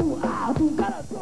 tu, ah, tu garoto.